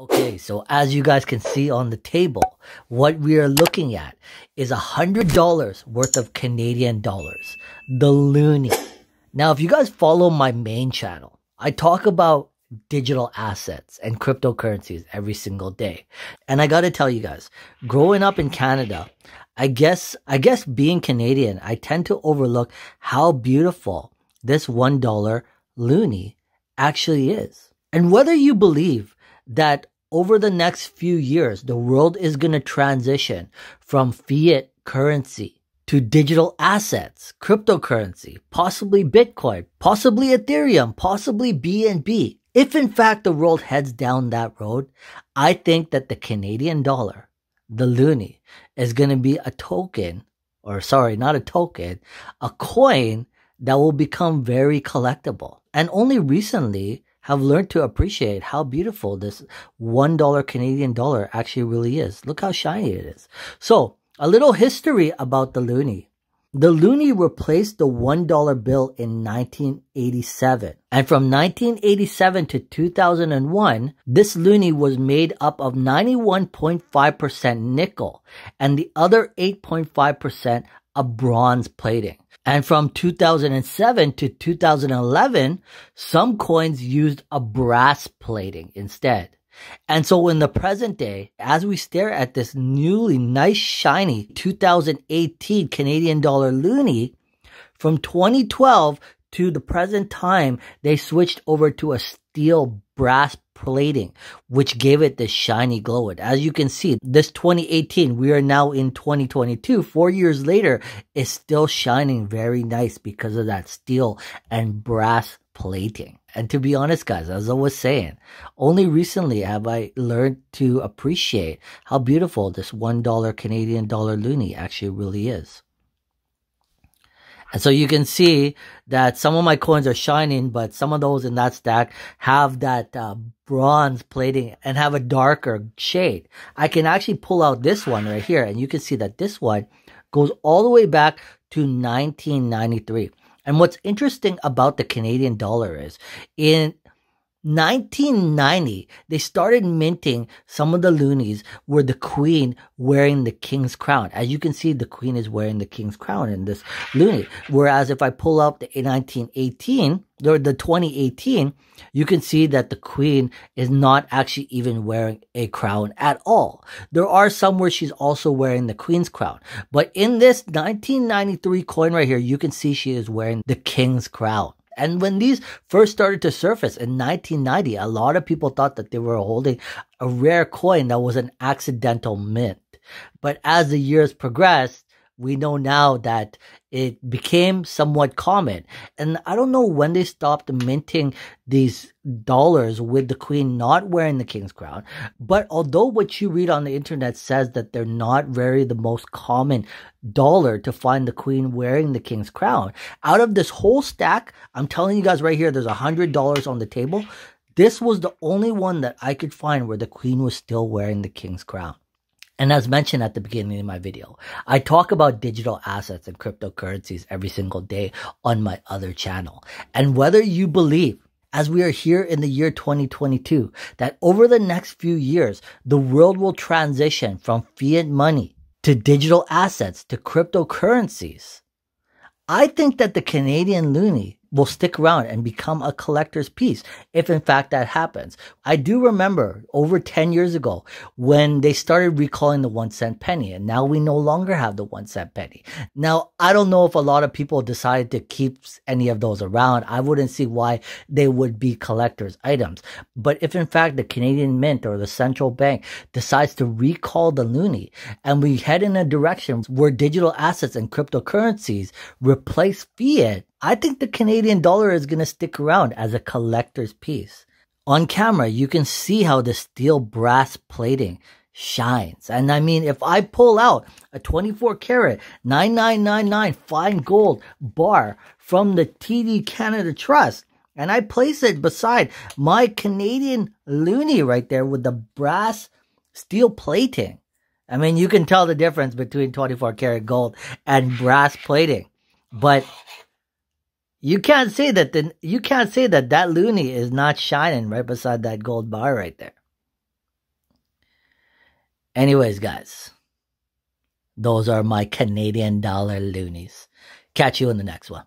Okay, so as you guys can see on the table, what we are looking at is a hundred dollars worth of Canadian dollars, the loonie. Now, if you guys follow my main channel, I talk about digital assets and cryptocurrencies every single day. And I got to tell you guys, growing up in Canada, I guess I guess being Canadian, I tend to overlook how beautiful this $1 loonie actually is. And whether you believe that over the next few years, the world is going to transition from fiat currency to digital assets, cryptocurrency, possibly Bitcoin, possibly Ethereum, possibly BNB. If in fact the world heads down that road, I think that the Canadian dollar, the loonie, is going to be a token, or sorry, not a token, a coin that will become very collectible. And only recently have learned to appreciate how beautiful this $1 Canadian dollar actually really is. Look how shiny it is. So, a little history about the loonie. The loonie replaced the $1 bill in 1987. And from 1987 to 2001, this loonie was made up of 91.5% nickel and the other 8.5% of bronze plating. And from 2007 to 2011, some coins used a brass plating instead. And so in the present day, as we stare at this newly nice shiny 2018 Canadian dollar loonie, from 2012 to the present time, they switched over to a steel brass plating, which gave it this shiny glow. And as you can see, this 2018, we are now in 2022. Four years later, it's still shining very nice because of that steel and brass plating. And to be honest, guys, as I was saying, only recently have I learned to appreciate how beautiful this $1 Canadian dollar loonie actually really is. And so you can see that some of my coins are shining, but some of those in that stack have that uh, bronze plating and have a darker shade. I can actually pull out this one right here and you can see that this one goes all the way back to 1993. And what's interesting about the Canadian dollar is in 1990, they started minting some of the loonies were the queen wearing the king's crown. As you can see, the queen is wearing the king's crown in this loonie. Whereas if I pull up the 1918 or the 2018, you can see that the queen is not actually even wearing a crown at all. There are some where she's also wearing the queen's crown. But in this 1993 coin right here, you can see she is wearing the king's crown. And when these first started to surface in 1990, a lot of people thought that they were holding a rare coin that was an accidental mint. But as the years progressed, we know now that it became somewhat common. And I don't know when they stopped minting these dollars with the queen not wearing the king's crown. But although what you read on the internet says that they're not very the most common dollar to find the queen wearing the king's crown, out of this whole stack, I'm telling you guys right here, there's a hundred dollars on the table. This was the only one that I could find where the queen was still wearing the king's crown. And as mentioned at the beginning of my video, I talk about digital assets and cryptocurrencies every single day on my other channel. And whether you believe as we are here in the year 2022, that over the next few years, the world will transition from fiat money to digital assets to cryptocurrencies. I think that the Canadian loonie will stick around and become a collector's piece if in fact that happens. I do remember over 10 years ago when they started recalling the one cent penny and now we no longer have the one cent penny. Now, I don't know if a lot of people decided to keep any of those around. I wouldn't see why they would be collector's items. But if in fact the Canadian Mint or the central bank decides to recall the loonie and we head in a direction where digital assets and cryptocurrencies replace fiat, I think the Canadian dollar is going to stick around as a collector's piece. On camera, you can see how the steel brass plating shines. And I mean, if I pull out a 24 karat 9999 fine gold bar from the TD Canada Trust and I place it beside my Canadian loonie right there with the brass steel plating. I mean, you can tell the difference between 24 karat gold and brass plating. But you can't say that the, you can't say that that loonie is not shining right beside that gold bar right there. Anyways, guys, those are my Canadian dollar loonies. Catch you in the next one.